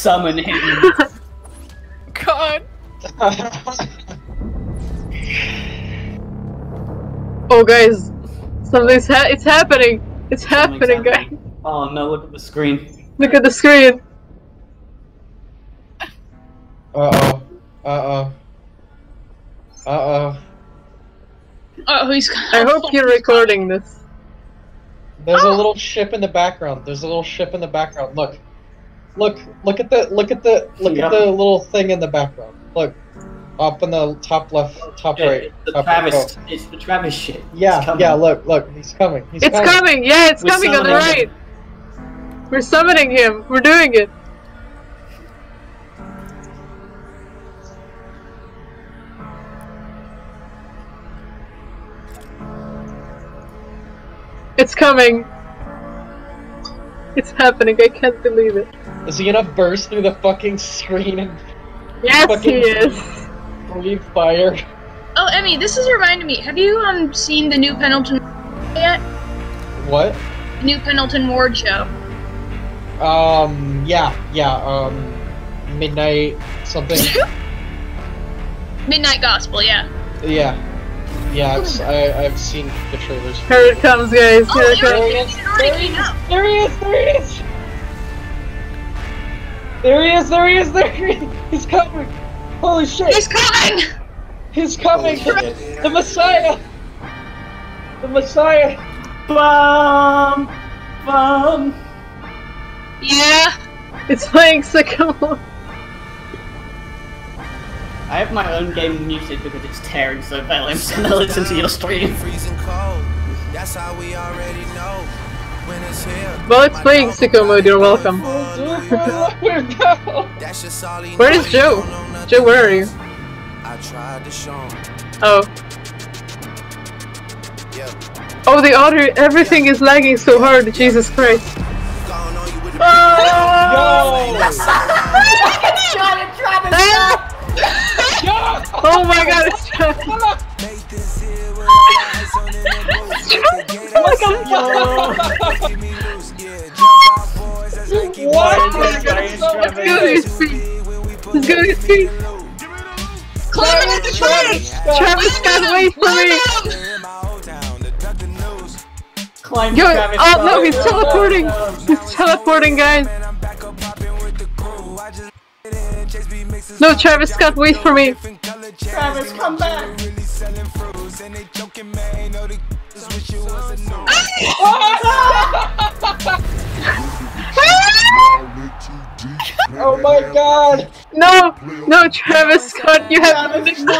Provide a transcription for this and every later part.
summon him. God. Oh, guys, something's ha- it's happening. It's happening, guys. Oh no, look at the screen. Look at the screen. Uh oh. Uh oh. Uh oh. Oh, he's. I hope you're recording this. There's a little ship in the background. There's a little ship in the background. Look. Look. Look at the. Look at the. Look Yeah. at the little thing in the background. Look. Up in the top left, top right. It's the top Travis. right. It's the Travis shit. Yeah, yeah. Look, look. He's coming. He's It's coming. coming. Yeah, it's We're coming on the summoning right. We're summoning him. We're doing it. It's coming. It's happening. I can't believe it. Is he gonna burst through the fucking screen and Yes, Fucking- he is. breathe fire? Oh, Emmy, this is reminding me. Have you um seen the new Pendleton yet? What? The new Pendleton Ward show. Um. Yeah. Yeah. Um. Midnight something. Midnight Gospel, yeah. yeah. Yeah. It's, I I've seen the trailers. Here it comes, guys. Oh, Here it oh, it comes. already, it already came out. There he is! There he is! There he is! There he is! There he is! He's coming! Holy shit! He's coming! He's coming! The, the Messiah! The Messiah! Bum, bum. Yeah. It's playing Sicko mode. I have my own game muted because it's tearing so bad. I'm just gonna listen to your stream. freezing cold. That's how we already know when it's here. Well, it's playing Sicko mode. You're welcome. Where go? That's just all he Where know. is He Joe? don't know Joe, where are you? I tried to show him. Oh. Yeah. Oh, the audio. Everything is lagging so hard. Jesus Christ. Gone What? Let's go, to his feet. Let's go to his feet. The tree! Travis, God, wait for me. Climb Yo, oh no, he's teleporting. He's teleporting, guys. No, Travis Scott, wait for me. Travis, come back. Wish it was a new. Oh my god! No, no, Travis Scott, you have Travis, no!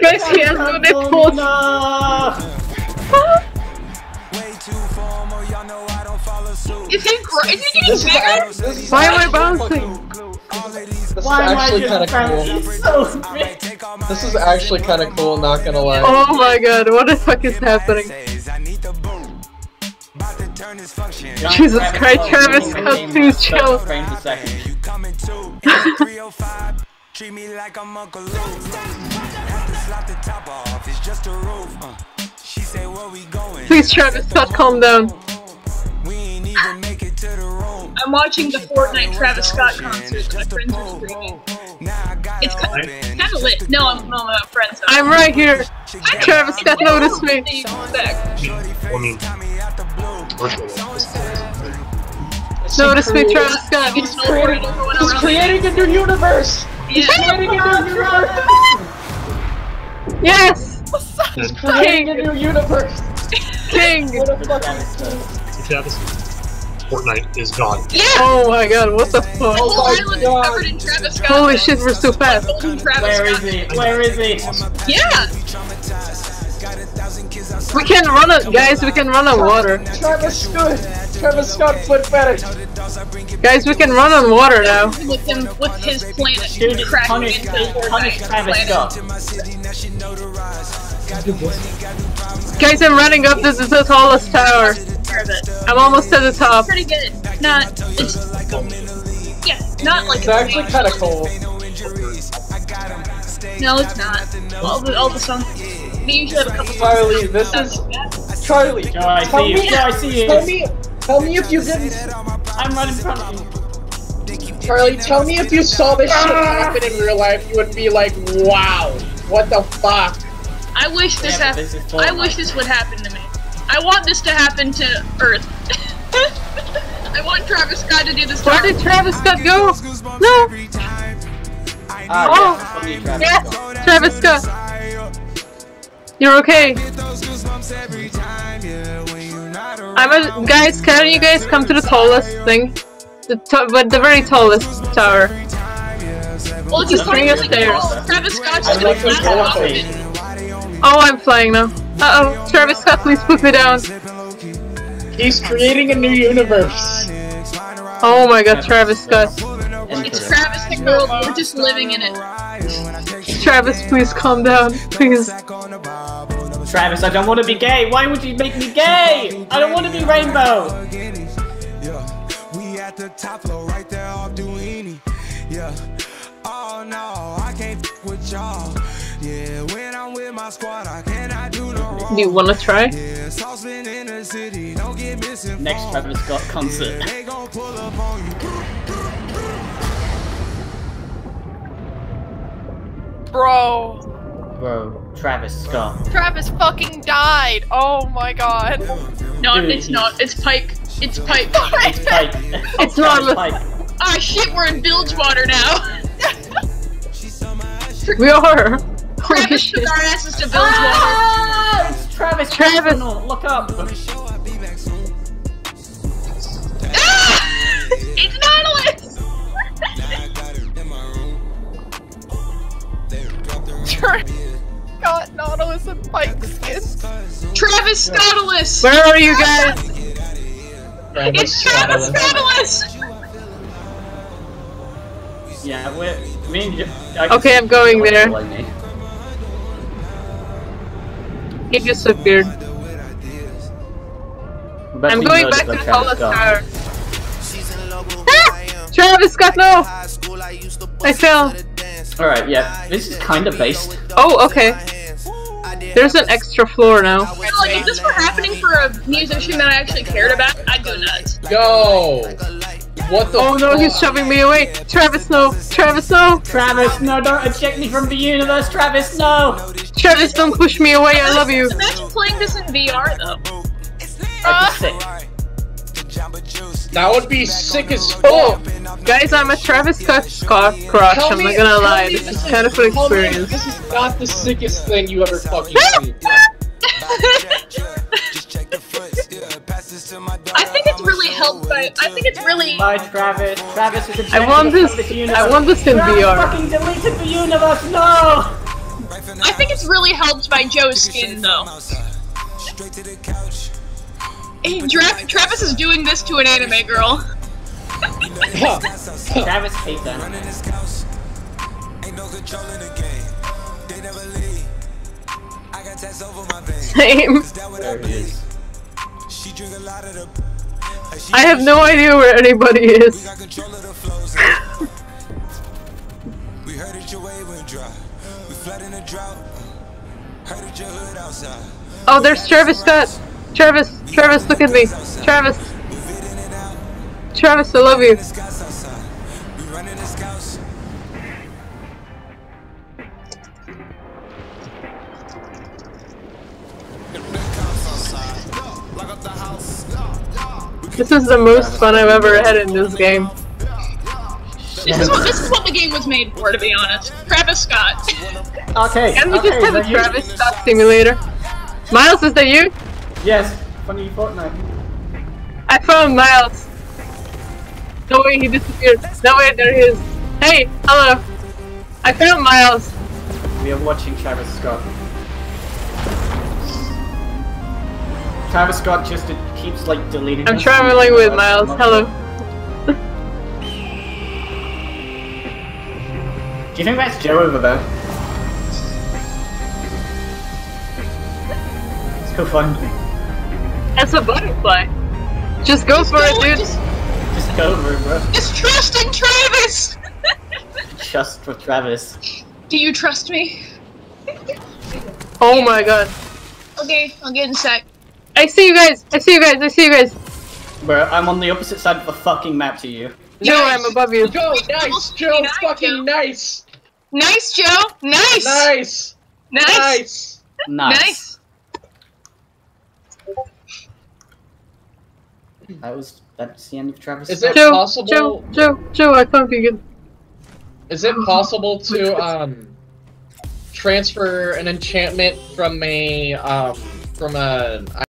guys. He has no nipples. Way too formal, y'all know I don't follow suit. Is he, gr- is he getting is, bigger? this is Why am I bouncing? fucking- All of these This is Why am I actually just kind cool. So big. Might take all my This is actually kind of cool, not gonna lie. Oh my god, what the fuck is happening? Says I need the boot. About to turn this function. Jesus Christ, Travis Scott, Scott, please chill. Frames a second. You coming too? 305. Treat me like I'm Uncle Luke. Have to slap the top off. It's just a roof. She say where we going? Please, Travis Scott, calm down. We ain't even make it to the room. I'm watching the Fortnite Travis Scott concert. My friends are screaming. Now I got It's kind of lit. No, I'm, no, I'm not friends. I'm right here. Travis Scott noticed me. I mean, Notice me, Travis Scott. He's teleporting everyone He's creating a new universe! Yeah. Creating a new universe! Yes, Creating a new universe! King. What a fucking Travis, Fortnite is gone. Yeah! Oh my god, what the The fuck? whole my island God. is covered in Travis Scott. Holy shit, we're so fast. Where is he? Where is he? Yeah! We can run it, guys. We can run on water, Travis Scott! Travis Scott foot fetish! guys. We can run on water now. With him, with his planet Dude, it's crashing punish, into punish Travis. Scott. Guys, I'm running up this is the tallest tower. Part of it. I'm almost to the top. Pretty good. Not, it's, yeah, not like It's actually kind of cool. No, it's not. All the, all the songs. They usually have a couple Charlie, this is Charlie. Joe, I Tell see you. me, I see you. tell me, tell me if you didn't. I'm right in front of you. Charlie, tell me if you saw this shit happen in real life, you would be like, wow, what the fuck? I wish this Yeah, happened. this I wish this would happen to me. I want this to happen to Earth. I want Travis Scott to do this. to Where did Travis Scott go? No! Ah, Oh, yes, Travis Yes! Scott. Travis Scott! You're okay. I'm a guys. Can you guys come to the tallest thing? The to but the very tallest tower. Well, if you Just find bring it us really there. cool, Travis Scott's I just gonna the blast off of graphics. it. Oh, I'm flying now. Uh oh, Travis Scott, please put me down. He's creating a new universe. Oh my god, Travis Scott. It's. Travis the world. We're just living in it. Travis, please calm down. Please. Travis, I don't want to be gay. Why would you make me gay? I don't want to be rainbow. We at the top floor right there off Duini. Yeah. Oh no, I can't with y'all. Yeah, when I'm with my squad, I cannot do no wrong. You wanna try? Yeah, saucepan in the city, don't get misinformed. Next Travis Scott concert. They gon' pull up on you. Bro, Bro, Travis Scott. Travis fucking died. Oh my god. No, Dude, it's not. It's Pyke. It's Pyke. It's Pyke. It's Travis. Pyke. Ah, shit, we're in Bilgewater now. We are. Travis took our asses to Bilgewater. Ah, it's Travis. Travis. Arsenal. Look up. Ah! It's Nautilus! Got Nautilus and Pyke skins. Travis Nautilus! Where are you guys? It's Travis Nautilus! Yeah, we're. Me and you. Okay, I'm going there. He disappeared. I'm going back to the tallest tower. Ah! Travis Scott, no! I fell. Alright, yeah. This is kind of based. Oh, okay. There's an extra floor now. Like, if this were happening for a musician that I actually cared about, I'd go nuts. Yo! What the Oh no, he's shoving me away. Travis, no. Travis, no. Travis, no, don't eject me from the universe. Travis, no. Travis, don't push me away. I love you. Imagine playing this in VR, though. That'd be sick. That would be sick as fuck. Oh, guys, I'm a Travis Scott Scott crush. Tell I'm me- not gonna lie. me This is kind of an experience. This is not the sickest thing you ever fucking seen. I think it's really helped by. I think it's really. Bye, Travis. Travis is ejected I want this. this I universe. want this in Travis VR. fucking deleted the universe. No. I think it's really helped by Joe's skin, though. Hey, Tra- Travis is doing this to an anime girl. Travis hates that. Ain't no control in the game. They never leave. I got tats over my veins. Same. That what There I he is. She drink a lot of the. I have no idea where anybody is. Got control of the flows. we heard that your wave went dry. We flood in the drought. Heard that your hood outside. Oh, there's Travis Scott. Travis, Travis, look at me. Travis. Travis, I love you. The scouts outside. We running the scouts. This is the most fun I've ever had in this game. This is what this is what the game was made for, to be honest. Travis Scott. Okay. Can we okay, just have a so you- Travis Scott simulator? Miles, is that you? Yes. Funny Fortnite. I found Miles. No way, he disappeared. No way, there he is. Hey, hello. I found Miles. We are watching Travis Scott. Travis Scott just keeps like deleting. I'm traveling with Miles. Hello. Do you think that's Joe over there? Let's go find me. That's a butterfly. Just go for it, dude. Just, Just go for it, bro. just trust in Travis. trust for Travis. Do you trust me? Oh my god. Okay, I'll get inside. I see you guys. I see you guys. I see you guys. Bro, I'm on the opposite side of the fucking map to you. Joe, I'm above you. Joe, nice, Joe, 69, fucking Joe. nice, Nice, Joe. Nice. nice, Nice. nice. Nice. Nice. That was that's the end of Travis. Is Scott. it Joe, possible? Joe, Joe, Joe, I found you again. Is it possible to um transfer an enchantment from a um from a